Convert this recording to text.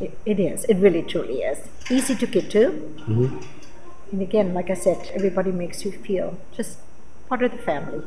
It, it is. It really truly is. Easy to get to. Mm-hmm. And again, like I said, everybody makes you feel just part of the family.